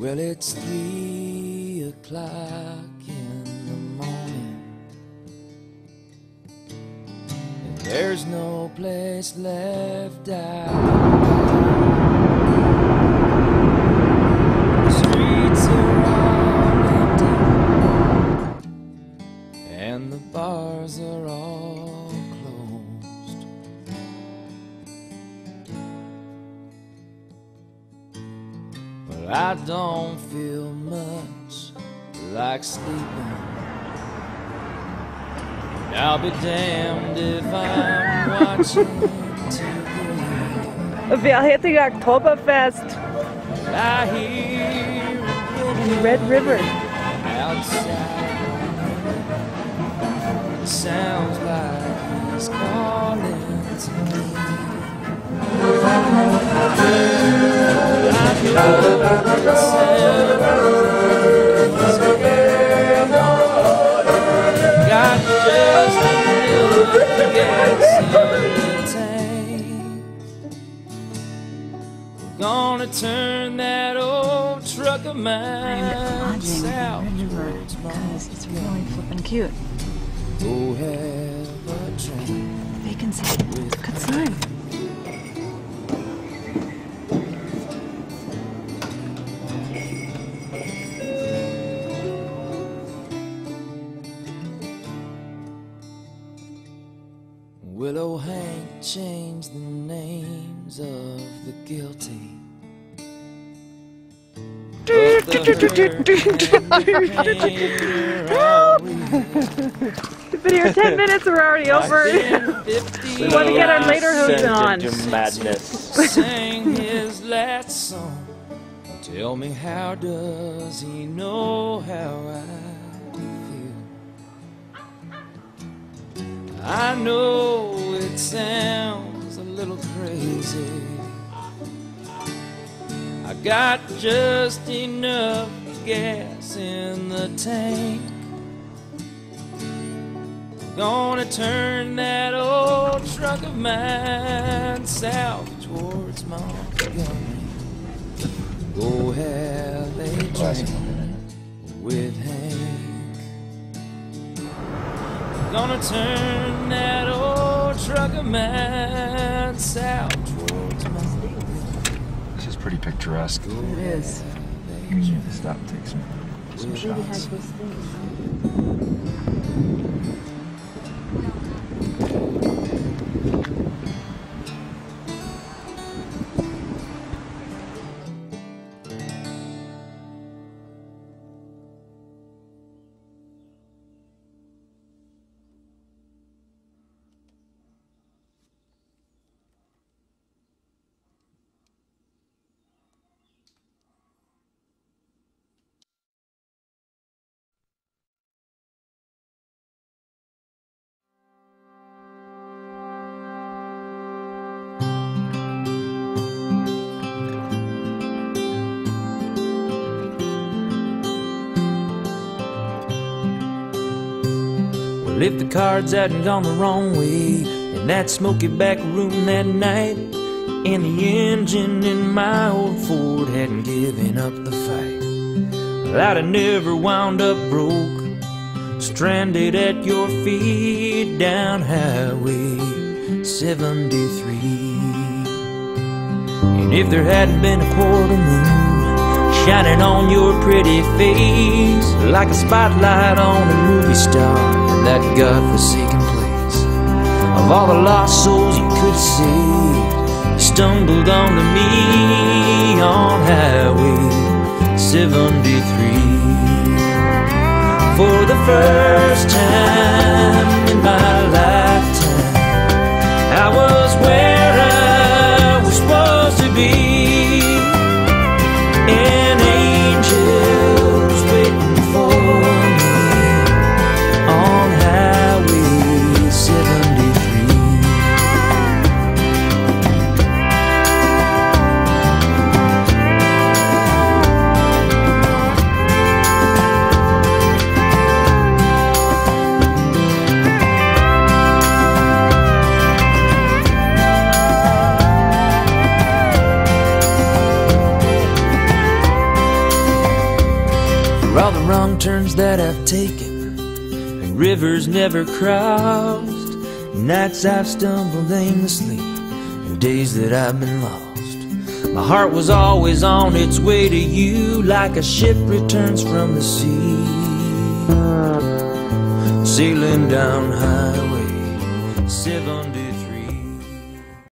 Well, it's three o'clock in the morning, and there's no place left out. I don't feel much like sleeping. I'll be damned if I'm watching TV. Wir heter Oktoberfest I hear in Red River. outside. It sounds like he's calling to me. Gonna turn that old truck of mine south because it's really flippin' cute. Go have Willow Hank changed the names of the guilty. Of the hurt and pain are we. We've been here 10 minutes, we're already over. We want to get our later hooves Sent on. into madness. sang his last song. Tell me, how does he know how I feel? I know it sounds a little crazy. I got just enough gas in the tank. Gonna turn that old truck of mine south towards Montgomery. Go have a drink with Hank. Gonna turn that old truck of mine south towards Montgomery. This is pretty picturesque. It is. We need to stop and take some, some shots. If the cards hadn't gone the wrong way in that smoky back room that night, and the engine in my old Ford hadn't given up the fight, well, I'd have never wound up broke, stranded at your feet down Highway 73. And if there hadn't been a quarter moon shining on your pretty face like a spotlight on a movie star that godforsaken place. Of all the lost souls you could you stumbled onto me on highway 73 for the first time turns that I've taken, and rivers never crossed, nights I've stumbled aimlessly, and days that I've been lost. My heart was always on its way to you, like a ship returns from the sea, sailing down highway 70.